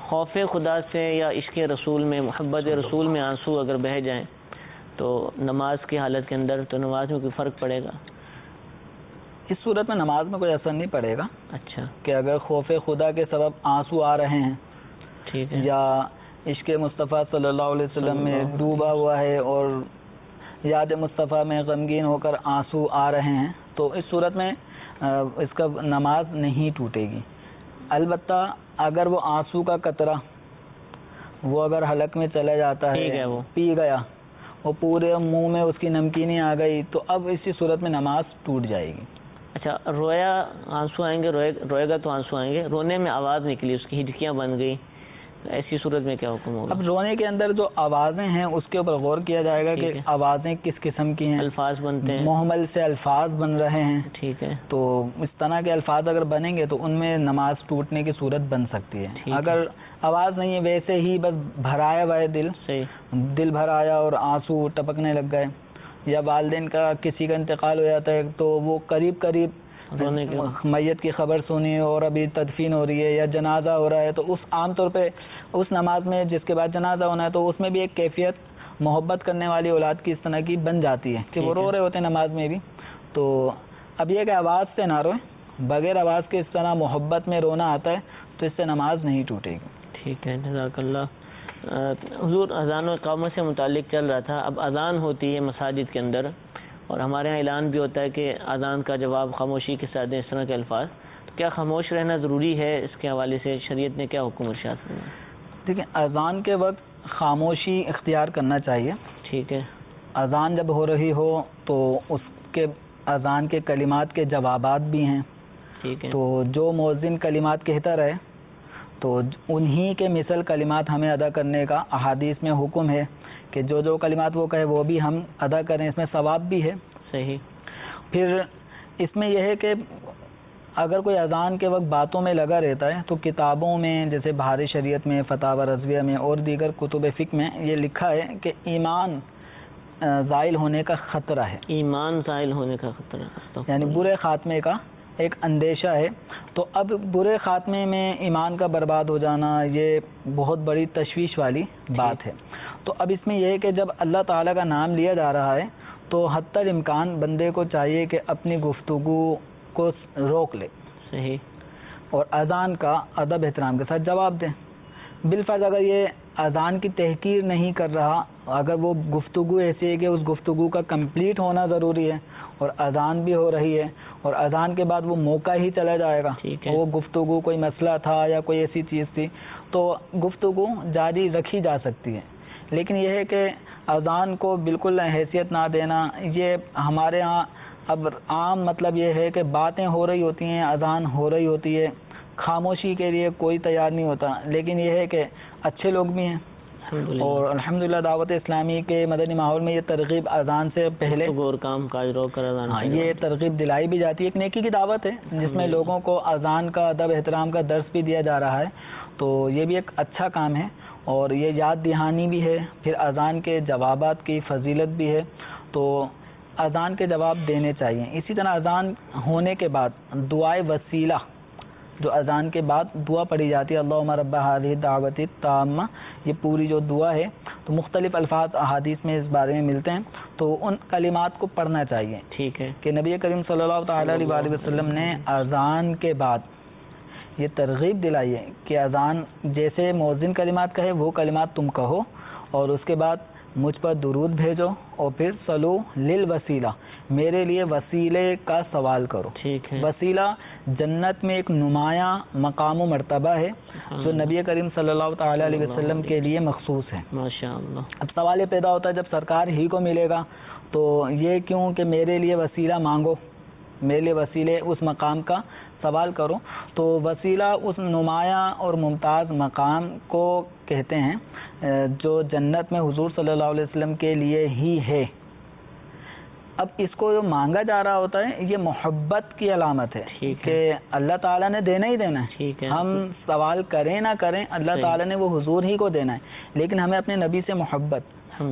خوف خدا سے یا عشق رسول میں محبت رسول میں آنسو اگر بہہ جائیں تو نماز کی حالت کے اندر تو نماز میں کوئی فرق پڑے گا۔ اس صورت میں نماز میں کوئی اثر نہیں پڑے گا اچھا۔ کہ اگر خوف خدا کے سبب آنسو آ رہے ہیں ٹھیک ہے۔ یا عشق مصطفیٰ صلی اللہ علیہ وسلم میں ڈوبا ہوا ہے اور یاد مصطفیٰ میں غمگین ہو کر آنسو آ رہے ہیں تو اس صورت میں اس کا نماز نہیں ٹوٹے گی۔ البتہ اگر وہ آنسو کا قطرہ وہ اگر حلق میں چلا جاتا ہے وہ۔ پی گیا وہ پورے منہ میں اس کی نمکینی آ گئی تو اب اسی صورت میں نماز ٹوٹ جائے گی۔ اچھا رویا آنسو آئیں گے روئے روئے گا تو آنسو آئیں گے۔ رونے میں آواز نکلی اس کی ہڈکیاں بن گئی ایسی صورت میں کیا حکم ہوگا؟ اب رونے کے اندر جو آوازیں ہیں اس کے اوپر غور کیا جائے گا کہ۔ آوازیں کس قسم کی ہیں۔ الفاظ بنتے ہیں۔ محمل سے الفاظ بن رہے ہیں۔ ٹھیک ہے۔ تو اس طرح کے الفاظ اگر بنیں گے تو ان میں نماز ٹوٹنے کی صورت بن سکتی ہے۔ اگر آواز نہیں ہے ویسے ہی بس بھرایا ہوا ہے دل دل بھر آیا اور آنسو ٹپکنے لگ گئے۔ یا والدین کا کسی کا انتقال ہو جاتا ہے تو وہ قریب قریب میت کی خبر سنی اور ابھی تدفین ہو رہی ہے یا جنازہ ہو رہا ہے تو اس عام طور پہ اس نماز میں جس کے بعد جنازہ ہونا ہے تو اس میں بھی ایک کیفیت محبت کرنے والی اولاد کی اس طرح کی بن جاتی ہے کہ وہ۔ رو رہے ہوتے ہیں نماز میں بھی۔ تو اب یہ کہ آواز سے نہ روئے بغیر آواز کے اس طرح محبت میں رونا آتا ہے تو اس سے نماز نہیں ٹوٹے گی۔ ٹھیک ہے جزاک اللہ۔ حضور اذان و اقامت سے متعلق چل رہا تھا اب اذان ہوتی ہے مساجد کے اندر اور ہمارے یہاں اعلان بھی ہوتا ہے کہ اذان کا جواب خاموشی کے ساتھ اس طرح کے الفاظ۔ تو کیا خاموش رہنا ضروری ہے؟ اس کے حوالے سے شریعت نے کیا حکم ارشاد ٹھیک ہے اذان کے وقت خاموشی اختیار کرنا چاہیے۔ ٹھیک ہے۔ اذان جب ہو رہی ہو تو اس کے اذان کے کلمات کے جوابات بھی ہیں۔ ٹھیک ہے۔ تو جو مؤذن کلمات کہتا رہے تو انہی کے مثل کلمات ہمیں ادا کرنے کا احادیث میں حکم ہے کہ جو جو کلمات وہ کہے وہ بھی ہم ادا کریں اس میں ثواب بھی ہے۔ صحیح۔ پھر اس میں یہ ہے کہ اگر کوئی اذان کے وقت باتوں میں لگا رہتا ہے تو کتابوں میں جیسے بہار شریعت میں فتح و رضویہ میں اور دیگر کتب فکر میں یہ لکھا ہے کہ ایمان زائل ہونے کا خطرہ ہے۔ ایمان زائل ہونے کا خطرہ یعنی برے خاتمے کا ایک اندیشہ ہے۔ تو اب برے خاتمے میں ایمان کا برباد ہو جانا یہ بہت بڑی تشویش والی بات ہے۔ تو اب اس میں یہ ہے کہ جب اللہ تعالیٰ کا نام لیا جا رہا ہے تو حتی امکان بندے کو چاہیے کہ اپنی گفتگو کو روک لے۔ صحیح۔ اور اذان کا ادب احترام کے ساتھ جواب دیں بالفرض اگر یہ اذان کی تحقیر نہیں کر رہا اگر وہ گفتگو ایسی ہے کہ اس گفتگو کا کمپلیٹ ہونا ضروری ہے اور اذان بھی ہو رہی ہے اور اذان کے بعد وہ موقع ہی چلا جائے گا وہ گفتگو کوئی مسئلہ تھا یا کوئی ایسی چیز تھی تو گفتگو جاری رکھی جا سکتی ہے۔ لیکن یہ ہے کہ اذان کو بالکل حیثیت نہ دینا یہ ہمارے ہاں اب عام مطلب یہ ہے کہ باتیں ہو رہی ہوتی ہیں اذان ہو رہی ہوتی ہے خاموشی کے لیے کوئی تیار نہیں ہوتا۔ لیکن یہ ہے کہ اچھے لوگ بھی ہیں۔ اور الحمدللہ دعوت اسلامی کے مدنی ماحول میں یہ ترغیب اذان سے پہلے اور کام کاج رو کر اذان ہاں۔ یہ ترغیب دلائی بھی جاتی ہے ایک نیکی کی دعوت ہے جس میں لوگوں کو اذان کا ادب احترام کا درس بھی دیا جا رہا ہے۔ تو یہ بھی ایک اچھا کام ہے اور یہ یاد دہانی بھی ہے پھر اذان کے جوابات کی فضیلت بھی ہے۔ تو اذان کے جواب دینے چاہیے۔ اسی طرح اذان ہونے کے بعد دعائے وسیلہ۔ جو اذان کے بعد دعا پڑھی جاتی ہے اللہ رب حاضر دعوت تامہ یہ پوری جو دعا ہے تو مختلف الفاظ احادیث میں اس بارے میں ملتے ہیں تو ان کلمات کو پڑھنا چاہیے۔ ٹھیک ہے۔ کہ نبی کریم صلی اللہ تعالیٰ علیہ وسلم نے اذان کے بعد یہ ترغیب دلائی ہے کہ اذان جیسے مؤذن کلمات کہے وہ کلمات تم کہو اور اس کے بعد مجھ پر درود بھیجو اور پھر سلو لل وسیلہ میرے لیے وسیلے کا سوال کرو۔ ٹھیک ہے۔ وسیلہ جنت میں ایک نمایاں مقام و مرتبہ ہے جو نبی کریم صلی اللہ تعالیٰ علیہ وسلم کے لیے مخصوص ہے۔ ماشاء اللہ۔ اب سوال یہ پیدا ہوتا ہے جب سرکار ہی کو ملے گا تو یہ کیوں کہ میرے لیے وسیلہ مانگو؟ میرے لیے وسیلے اس مقام کا سوال کرو۔ تو وسیلہ اس نمایاں اور ممتاز مقام کو کہتے ہیں جو جنت میں حضور صلی اللہ علیہ وسلم کے لیے ہی ہے۔ اب اس کو جو مانگا جا رہا ہوتا ہے یہ محبت کی علامت ہے۔ کہ اللہ تعالیٰ نے دینا ہی دینا ہے۔ ہم سوال کریں نہ کریں اللہ۔ تعالیٰ نے وہ حضور ہی کو دینا ہے۔ لیکن ہمیں اپنے نبی سے محبت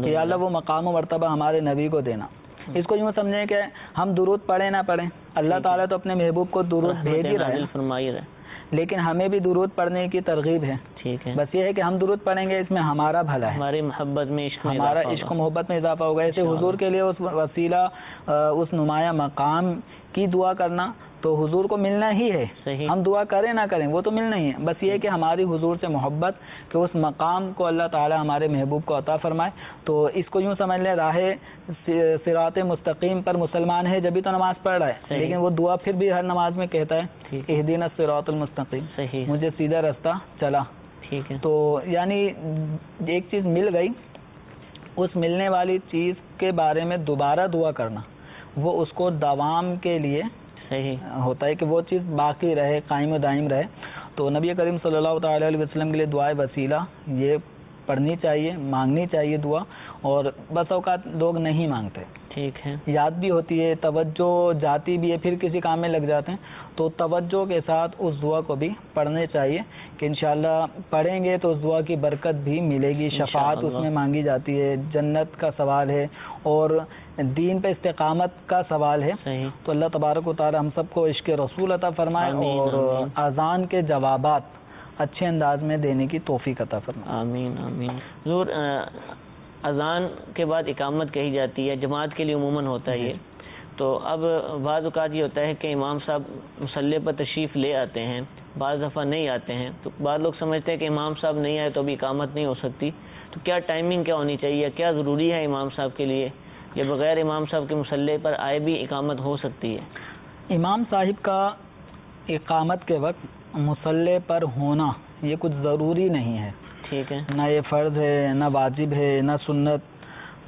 کہ اللہ وہ مقام و مرتبہ ہمارے نبی کو دینا۔ اس کو یوں سمجھیں کہ ہم درود پڑھیں نہ پڑھیں۔ اللہ تعالیٰ تو اپنے محبوب کو درود بھیج ہی رہے۔ لیکن ہمیں بھی درود پڑھنے کی ترغیب ہے۔ ٹھیک ہے۔ بس یہ ہے کہ ہم درود پڑھیں گے اس میں ہمارا بھلا ہے۔ ہماری محبت میں عشق ہمارا عشق۔ محبت میں اضافہ ہوگا۔ ایسے حضور کے لیے اس وسیلہ اس نمایاں مقام کی دعا کرنا تو حضور کو ملنا ہی ہے۔ صحیح۔ ہم دعا کریں نہ کریں وہ تو ملنا ہی ہے۔ بس یہ کہ ہماری حضور سے محبت کہ اس مقام کو اللہ تعالی ہمارے محبوب کو عطا فرمائے۔ تو اس کو یوں سمجھ لیں راہ سرات مستقیم پر مسلمان ہے جبھی تو نماز پڑھ رہا ہے۔ لیکن وہ دعا پھر بھی ہر نماز میں کہتا ہے کہ دین سرات المستقیم۔ صحیح۔ مجھے سیدھا راستہ چلا۔ ٹھیک ہے۔ تو یعنی ایک چیز مل گئی اس ملنے والی چیز کے بارے میں دوبارہ دعا کرنا۔ وہ اس کو دوام کے لیے صحیح۔ ہوتا ہے کہ وہ چیز باقی رہے قائم و دائم رہے۔ تو نبی کریم صلی اللہ تعالی علیہ وسلم کے لیے دعائے وسیلہ یہ پڑھنی چاہیے مانگنی چاہیے دعا۔ اور بس اوقات لوگ نہیں مانگتے۔ ٹھیک ہے۔ یاد بھی ہوتی ہے توجہ جاتی بھی ہے پھر کسی کام میں لگ جاتے ہیں۔ تو توجہ کے ساتھ اس دعا کو بھی پڑھنے چاہیے کہ انشاءاللہ پڑھیں گے تو اس دعا کی برکت بھی ملے گی شفاعت اس میں مانگی جاتی ہے۔ جنت کا سوال ہے اور دین پہ استقامت کا سوال ہے۔ صحیح۔ تو اللہ تبارک و تعالی ہم سب کو عشق رسول عطا فرمائے آمین، اور آمین۔ اذان کے جوابات اچھے انداز میں دینے کی توفیق عطا فرمائے۔ آمین آمین۔ حضور اذان کے بعد اقامت کہی جاتی ہے جماعت کے لیے عموماً ہوتا ہے یہ۔ تو اب بعض اوقات یہ ہوتا ہے کہ امام صاحب مسلح پر تشریف لے آتے ہیں بعض دفعہ نہیں آتے ہیں۔ تو بعض لوگ سمجھتے ہیں کہ امام صاحب نہیں آئے تو ابھی اقامت نہیں ہو سکتی۔ تو کیا ٹائمنگ کیا ہونی چاہیے؟ کیا ضروری ہے امام صاحب کے لیے؟ یا بغیر امام صاحب کے مسلح پر آئے بھی اقامت ہو سکتی ہے۔ امام صاحب کا اقامت کے وقت مسلح پر ہونا یہ کچھ ضروری نہیں ہے۔ ٹھیک ہے۔ نہ یہ فرض ہے نہ واجب ہے نہ سنت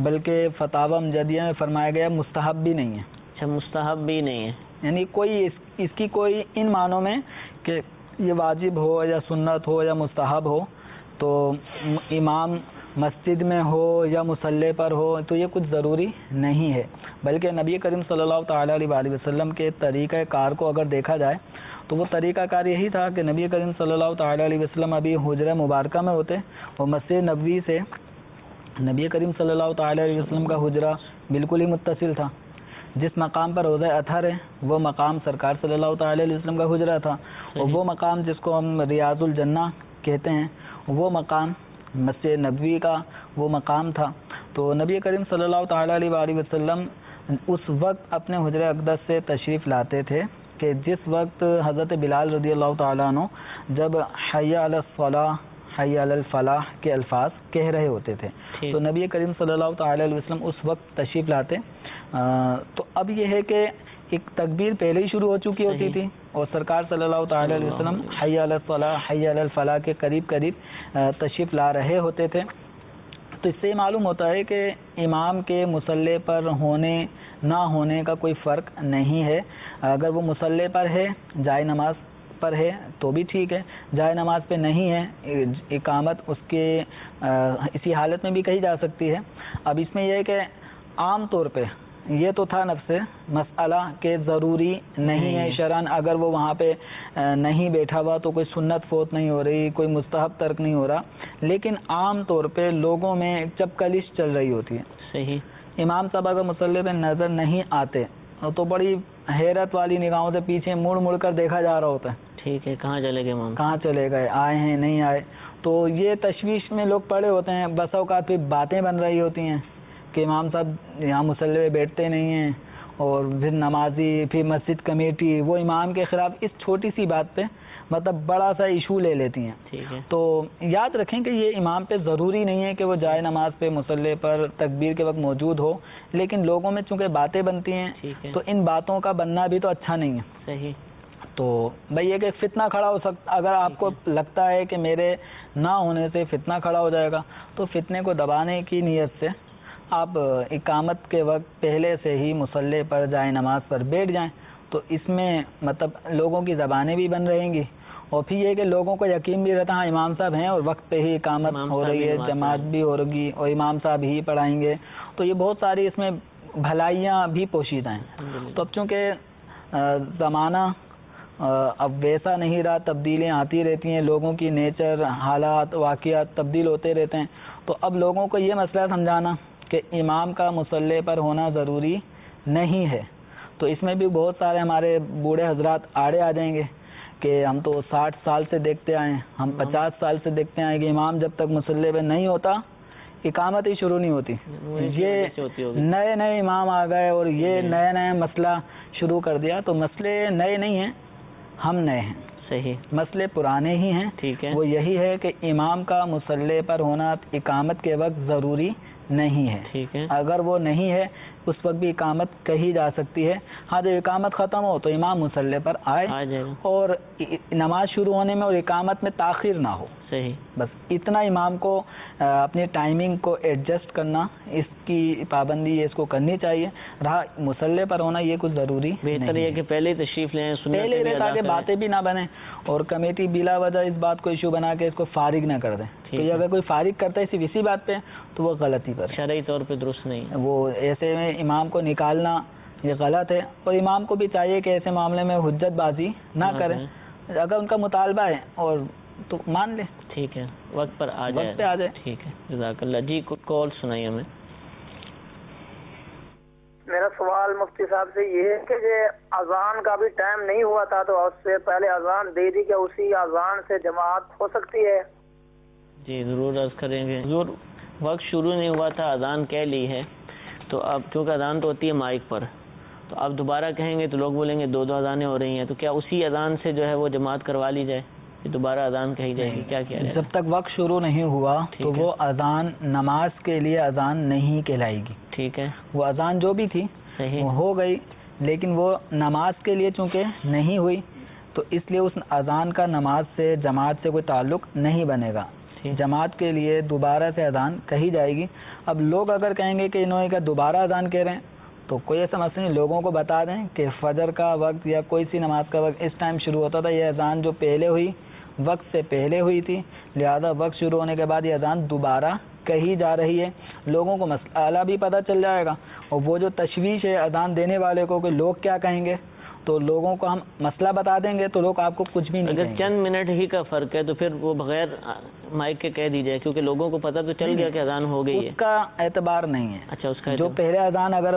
بلکہ فتح مجدیہ میں فرمایا گیا مستحب بھی نہیں ہے۔ اچھا مستحب بھی نہیں ہے۔ یعنی کوئی اس اس کی کوئی ان معنوں میں کہ یہ واجب ہو یا سنت ہو یا مستحب ہو تو امام مسجد میں ہو یا مسلح پر ہو، تو یہ کچھ ضروری نہیں ہے۔ بلکہ نبی کریم صلی اللہ تعالیٰ علیہ وآلہ وسلم کے طریقہ کار کو اگر دیکھا جائے، تو وہ طریقہ کار یہی تھا کہ نبی کریم صلی اللہ تعالیٰ علیہ وسلم ابھی حجر مبارکہ میں ہوتے اور مسجد نبوی سے نبی کریم صلی اللہ تعالیٰ علیہ وسلم کا حجرہ بالکل ہی متصل تھا۔ جس مقام پر روزہ اطہر ہے، وہ مقام سرکار صلی اللہ تعالیٰ علیہ وسلم کا حجرہ تھا۔ اور وہ مقام جس کو ہم ریاض الجنہ کہتے ہیں، وہ مقام مسجد نبوی کا وہ مقام تھا۔ تو نبی کریم صلی اللہ تعالیٰ علیہ وآلہ وسلم اس وقت اپنے حجر اقدس سے تشریف لاتے تھے کہ جس وقت حضرت بلال رضی اللہ تعالیٰ عنہ جب حی علی الصلاح حی علی الفلاح کے الفاظ کہہ رہے ہوتے تھے۔ تو نبی کریم صلی اللہ تعالیٰ علیہ وسلم اس وقت تشریف لاتے۔ تو اب یہ ہے کہ ایک تکبیر پہلے ہی شروع ہو چکی ہوتی۔ تھی۔ اور سرکار صلی اللہ تعالیٰ علیہ وسلم حی علی الصلاح، حی علی الفلاح کے قریب قریب تشریف لا رہے ہوتے تھے۔ تو اس سے یہ معلوم ہوتا ہے کہ امام کے مسلح پر ہونے، نہ ہونے کا کوئی فرق نہیں ہے۔ اگر وہ مسلح پر ہے، جائے نماز پر ہے، تو بھی ٹھیک ہے۔ جائے نماز پہ نہیں ہے، اقامت اس کے اسی حالت میں بھی کہی جا سکتی ہے۔ اب اس میں یہ ہے کہ عام طور پہ یہ تو تھا نفس مسئلہ کہ ضروری نہیں ہے شرن اگر وہ وہاں پہ نہیں بیٹھا ہوا تو کوئی سنت فوت نہیں ہو رہی کوئی مستحب ترک نہیں ہو رہا۔ لیکن عام طور پہ لوگوں میں جب کلش چل رہی ہوتی ہے۔ صحیح۔ امام صاحب اگر مسلح پہ نظر نہیں آتے تو بڑی حیرت والی نگاہوں سے پیچھے مڑ مڑ کر دیکھا جا رہا ہوتا ہے۔ ٹھیک ہے کہاں چلے گئے امام؟ کہاں چلے گئے؟ آئے ہیں نہیں آئے۔ تو یہ تشویش میں لوگ پڑے ہوتے ہیں بس اوقات پھر باتیں بن رہی ہوتی ہیں۔ کہ امام صاحب یہاں مسلح بیٹھتے نہیں ہیں اور پھر نمازی پھر مسجد کمیٹی وہ امام کے خلاف اس چھوٹی سی بات پہ مطلب بڑا سا ایشو لے لیتی ہیں۔ تو یاد رکھیں کہ یہ امام پہ ضروری نہیں ہے کہ وہ جائے نماز پہ مسلح پر تکبیر کے وقت موجود ہو لیکن لوگوں میں چونکہ باتیں بنتی ہیں تو ان باتوں کا بننا بھی تو اچھا نہیں ہے۔ صحیح۔ تو بھائی یہ کہ فتنہ کھڑا ہو سکتا اگر آپ کو لگتا ہے کہ میرے نہ ہونے سے فتنہ کھڑا ہو جائے گا تو فتنے کو دبانے کی نیت سے آپ اقامت کے وقت پہلے سے ہی مسلح پر جائیں نماز پر بیٹھ جائیں تو اس میں مطلب لوگوں کی زبانیں بھی بن رہیں گی۔ اور پھر یہ کہ لوگوں کو یقین بھی رہتا ہاں امام صاحب ہیں اور وقت پہ ہی اقامت ہو رہی ہی ہے جماعت بھی ہو رہی اور امام صاحب ہی پڑھائیں گے۔ تو یہ بہت ساری اس میں بھلائیاں بھی پوشیدہ ہیں۔ تو اب چونکہ زمانہ اب ویسا نہیں رہا تبدیلیاں آتی رہتی ہیں لوگوں کی نیچر حالات واقعات تبدیل ہوتے رہتے ہیں تو اب لوگوں کو یہ مسئلہ سمجھانا کہ امام کا مسلح پر ہونا ضروری نہیں ہے۔ تو اس میں بھی بہت سارے ہمارے بوڑھے حضرات آڑے آ جائیں گے کہ ہم تو ساٹھ سال سے دیکھتے آئے ہیں۔ ہم پچاس سال سے دیکھتے آئے کہ امام جب تک مسلح پہ نہیں ہوتا اقامت ہی شروع نہیں ہوتی۔ یہ نئے نئے امام آ گئے اور یہ نئے نئے مسئلہ شروع کر دیا۔ تو مسئلے نئے نہیں ہیں ہم نئے ہیں۔ صحیح۔ مسئلے پرانے ہی ہیں۔ ٹھیک ہے۔ وہ یہی ہے کہ امام کا مسلح پر ہونا اقامت کے وقت ضروری نہیں ہے۔ اگر وہ نہیں ہے اس وقت بھی اقامت کہی جا سکتی ہے۔ ہاں جب اقامت ختم ہو تو امام مسلح پر آئے اور نماز شروع ہونے میں اور اقامت میں تاخیر نہ ہو۔ صحیح بس اتنا امام کو اپنی ٹائمنگ کو ایڈجسٹ کرنا اس کی پابندی اس کو کرنی چاہیے۔ رہا مسلح پر ہونا یہ کچھ ضروری بہتر یہ کہ پہلے تشریف لیں پہلے تاکہ۔ باتیں بھی نہ بنیں اور کمیٹی بلا وجہ اس بات کو ایشو بنا کے اس کو فارغ نہ کر دیں ہے۔ اگر کوئی فارغ کرتا ہے صرف اسی بات پہ تو وہ غلطی پر۔ شرعی طور پہ درست نہیں۔ وہ ایسے میں امام کو نکالنا یہ غلط ہے۔ اور امام کو بھی چاہیے کہ ایسے معاملے میں حجت بازی نہ نہ کریں۔ اگر ان کا مطالبہ ہے اور تو مان لیں ٹھیک ہے وقت پر آ وقت جائے پہ آ جائے۔ ٹھیک ہے جزاک اللہ۔ جی کال سنائیے ہمیں۔ میرا سوال مفتی صاحب سے یہ ہے کہ یہ اذان کا بھی ٹائم نہیں ہوا تھا تو اس سے پہلے اذان دے دی کہ اسی اذان سے جماعت ہو سکتی ہے؟ جی ضرور عرض کریں گے۔ ضرور وقت شروع نہیں ہوا تھا اذان کہہ لی ہے۔ تو اب کیونکہ اذان تو ہوتی ہے مائک پر تو اب دوبارہ کہیں گے تو لوگ بولیں گے دو دو اذانیں ہو رہی ہیں۔ تو کیا اسی اذان سے جو ہے وہ جماعت کروا لی جائے؟ کہ دوبارہ اذان کہی جائے گی کیا کیا جب تک وقت شروع نہیں ہوا تو۔ وہ اذان نماز کے لیے اذان نہیں کہلائے گی۔ ٹھیک ہے۔ وہ اذان جو بھی تھی وہ ہو گئی لیکن وہ نماز کے لیے چونکہ نہیں ہوئی تو اس لیے اس اذان کا نماز سے جماعت سے کوئی تعلق نہیں بنے گا۔ جماعت کے لیے دوبارہ سے اذان کہی جائے گی۔ اب لوگ اگر کہیں گے کہ انہوں کہا دوبارہ اذان کہہ رہے ہیں تو کوئی ایسا مسئلہ نہیں لوگوں کو بتا دیں کہ فجر کا وقت یا کوئی سی نماز کا وقت اس ٹائم شروع ہوتا تھا یہ اذان جو پہلے ہوئی وقت سے پہلے ہوئی تھی لہذا وقت شروع ہونے کے بعد یہ اذان دوبارہ کہی جا رہی ہے۔ لوگوں کو مسئلہ بھی پتہ چل جائے گا۔ اور وہ جو تشویش ہے اذان دینے والے کو کہ لوگ کیا کہیں گے تو لوگوں کو ہم مسئلہ بتا دیں گے تو لوگ آپ کو کچھ بھی نہیں اگر چند منٹ ہی کا فرق ہے تو پھر وہ بغیر مائک کے کہہ دی جائے کیونکہ لوگوں کو پتہ تو چل گیا کہ اذان ہو گئی ہے۔ اس کا اعتبار نہیں ہے۔ اچھا اس کا جو پہلے اذان اگر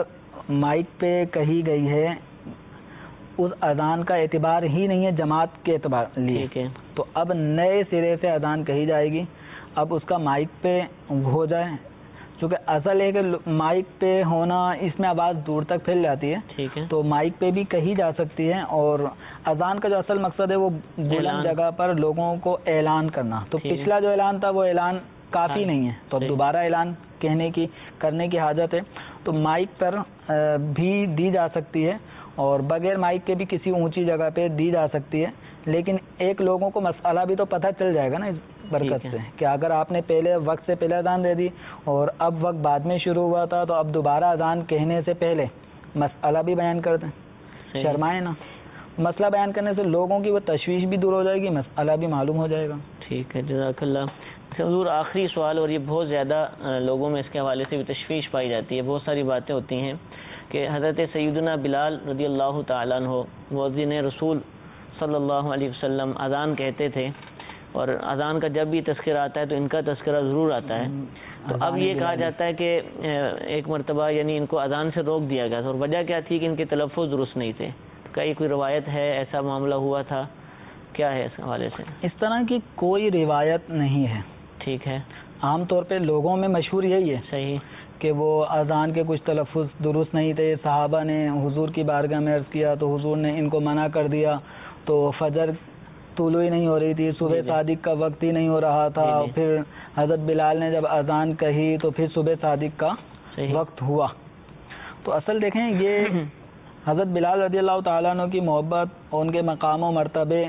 مائک پہ کہی گئی ہے اس اذان کا اعتبار ہی نہیں ہے جماعت کے اعتبار لیے۔ تو اب نئے سرے سے اذان کہی جائے گی۔ اب اس کا مائک پہ ہو جائے۔ چونکہ اصل ہے کہ مائک پہ ہونا اس میں آواز دور تک پھیل جاتی ہے۔ تو مائک پہ بھی کہی جا سکتی ہے اور اذان کا جو اصل مقصد ہے وہ۔ بلند جگہ پر لوگوں کو اعلان کرنا۔ تو۔ پچھلا جو اعلان تھا وہ اعلان کافی ہاں، نہیں ہے۔ تو اب۔ دوبارہ اعلان کہنے کی کرنے کی حاجت ہے۔ تو مائک پر بھی دی جا سکتی ہے۔ اور بغیر مائک کے بھی کسی اونچی جگہ پہ دی جا سکتی ہے۔ لیکن ایک لوگوں کو مسئلہ بھی تو پتہ چل جائے گا نا اس برکت۔ سے کہ اگر آپ نے پہلے وقت سے پہلے اذان دے دی اور اب وقت بعد میں شروع ہوا تھا تو اب دوبارہ اذان کہنے سے پہلے مسئلہ بھی بیان کر دیں۔ شرمائے نا مسئلہ بیان کرنے سے لوگوں کی وہ تشویش بھی دور ہو جائے گی مسئلہ بھی معلوم ہو جائے گا۔ ٹھیک ہے جزاک اللہ۔ حضور آخری سوال اور یہ بہت زیادہ لوگوں میں اس کے حوالے سے بھی تشویش پائی جاتی ہے۔ بہت ساری باتیں ہوتی ہیں۔ کہ حضرت سیدنا بلال رضی اللہ تعالیٰ عنہ مؤذن رسول صلی اللہ علیہ وسلم اذان کہتے تھے اور اذان کا جب بھی تذکرہ آتا ہے تو ان کا تذکرہ ضرور آتا ہے۔ تو اب یہ کہا۔ جاتا ہے کہ ایک مرتبہ یعنی ان کو اذان سے روک دیا گیا تھا اور وجہ کیا تھی کہ ان کے تلفظ درست نہیں تھے۔ یہ کوئی روایت ہے؟ ایسا معاملہ ہوا تھا؟ کیا ہے اس حوالے سے؟ اس طرح کی کوئی روایت نہیں ہے۔ ٹھیک ہے۔ عام طور پہ لوگوں میں مشہور یہی ہے۔ صحیح۔ کہ وہ اذان کے کچھ تلفظ درست نہیں تھے صحابہ نے حضور کی بارگاہ میں عرض کیا تو حضور نے ان کو منع کر دیا تو فجر طلوع ہی نہیں ہو رہی تھی صبح جی جی۔ صادق کا وقت ہی نہیں ہو رہا تھا جی۔ پھر حضرت بلال نے جب اذان کہی تو پھر صبح صادق کا وقت ہوا تو اصل دیکھیں یہ حضرت بلال رضی اللہ تعالیٰ عنہ کی محبت اور ان کے مقام و مرتبے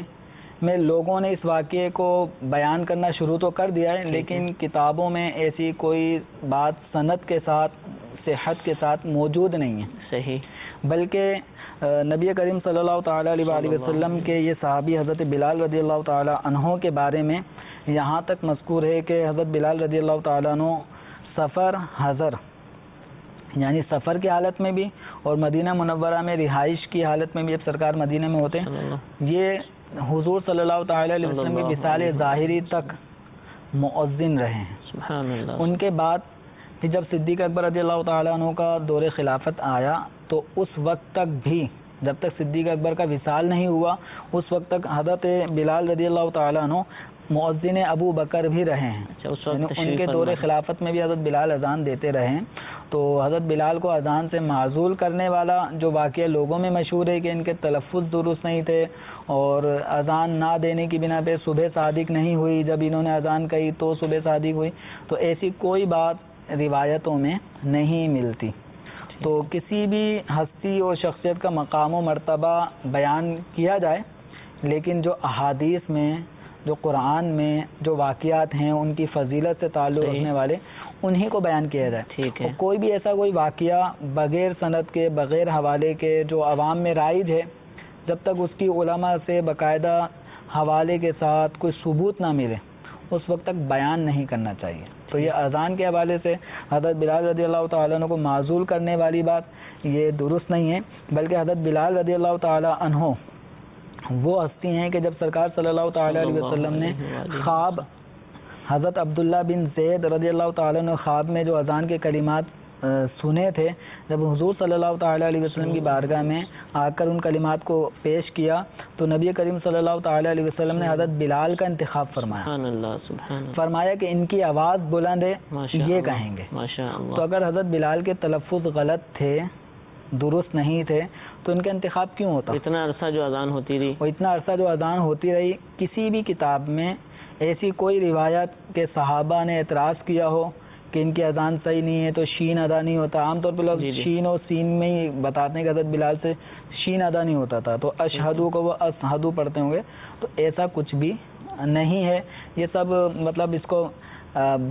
میں لوگوں نے اس واقعے کو بیان کرنا شروع تو کر دیا ہے لیکن کتابوں میں ایسی کوئی بات صنعت کے ساتھ صحت کے ساتھ موجود نہیں ہے۔ صحیح۔ بلکہ نبی کریم صلی اللہ تعالیٰ علیہ وآلہ وسلم کے یہ صحابی حضرت بلال رضی اللہ تعالیٰ عنہ کے بارے میں یہاں تک مذکور ہے کہ حضرت بلال رضی اللہ تعالیٰ عنہ سفر حضر یعنی سفر کی حالت میں بھی اور مدینہ منورہ میں رہائش کی حالت میں بھی اب سرکار مدینہ میں ہوتے ہیں۔ یہ حضور صلی اللہ تعالیٰ علیہ وسلم کی مثال۔ ظاہری تک مؤذن رہے ہیں سبحان اللہ ان کے بعد جب صدیق اکبر رضی اللہ تعالیٰ عنہ کا دور خلافت آیا تو اس وقت تک بھی جب تک صدیق اکبر کا وصال نہیں ہوا اس وقت تک حضرت بلال رضی اللہ تعالیٰ عنہ مؤذن ابو بکر بھی رہے ہیں۔ اچھا یعنی ان کے دور خلافت میں بھی حضرت بلال اذان دیتے رہے۔ ہیں تو حضرت بلال کو اذان سے معزول کرنے والا جو واقعہ لوگوں میں مشہور ہے کہ ان کے تلفظ درست نہیں تھے اور اذان نہ دینے کی بنا پہ صبح صادق نہیں ہوئی جب انہوں نے اذان کہی تو صبح صادق ہوئی تو ایسی کوئی بات روایتوں میں نہیں ملتی تو کسی بھی ہستی اور شخصیت کا مقام و مرتبہ بیان کیا جائے لیکن جو احادیث میں جو قرآن میں جو واقعات ہیں ان کی فضیلت سے تعلق۔ رکھنے والے انہی کو بیان کیا جائے۔ ٹھیک ہے۔ کوئی بھی ایسا کوئی واقعہ بغیر صنعت کے بغیر حوالے کے جو عوام میں رائج ہے جب تک اس کی علماء سے باقاعدہ حوالے کے ساتھ کوئی ثبوت نہ ملے اس وقت تک بیان نہیں کرنا چاہیے۔ تو یہ اذان کے حوالے سے حضرت بلال رضی اللہ تعالیٰ عنہ کو معذول کرنے والی بات یہ درست نہیں ہے بلکہ حضرت بلال رضی اللہ تعالیٰ عنہ وہ ہستی ہیں کہ جب سرکار صلی اللہ تعالیٰ علیہ وسلم نے خواب حضرت عبداللہ بن زید رضی اللہ تعالیٰ نے خواب میں جو اذان کے کلمات سنے تھے جب حضور صلی اللہ تعالیٰ علیہ وسلم کی بارگاہ میں آ کر ان کلمات کو پیش کیا تو نبی کریم صلی اللہ تعالیٰ علیہ وسلم نے حضرت بلال کا انتخاب فرمایا۔ سبحان اللہ سبحان اللہ۔ فرمایا کہ ان کی آواز بلند ہے یہ کہیں گے۔ تو اگر حضرت بلال کے تلفظ غلط تھے درست نہیں تھے تو ان کا انتخاب کیوں ہوتا؟ اتنا عرصہ جو اذان ہوتی رہی۔ اور اتنا عرصہ جو اذان ہوتی رہی کسی بھی کتاب میں ایسی کوئی روایت کے صحابہ نے اعتراض کیا ہو کہ ان کی اذان صحیح نہیں ہے تو شین ادا نہیں ہوتا؟ عام طور پہ لوگ جی جی۔ شین اور سین میں ہی بتاتے ہیں کہ حضرت بلال سے شین ادا نہیں ہوتا تھا۔ تو اشہدو کو وہ اشہدو پڑھتے ہوں گے۔ تو ایسا کچھ بھی نہیں ہے۔ یہ سب مطلب اس کو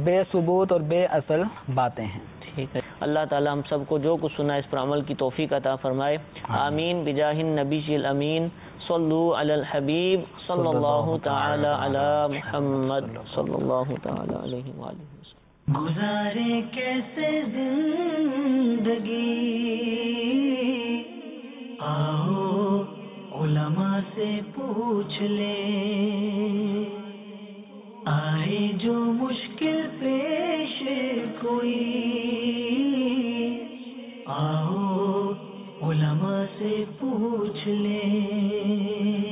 بے ثبوت اور بے اصل باتیں ہیں۔ ٹھیک ہے۔ اللہ تعالیٰ ہم سب کو جو کچھ سنا اس پر عمل کی توفیق عطا فرمائے۔ آمین۔ بجاہ النبی الامین۔ صلو علی الحبیب صلو اللہ تعالی علی محمد صلو اللہ تعالی علیہ وآلہ وسلم. گزارے کیسے زندگی؟ آؤ علماء سے پوچھ لے۔ آئے جو مشکل پیش کوئی۔ آؤ علماء سے پوچھ لیں۔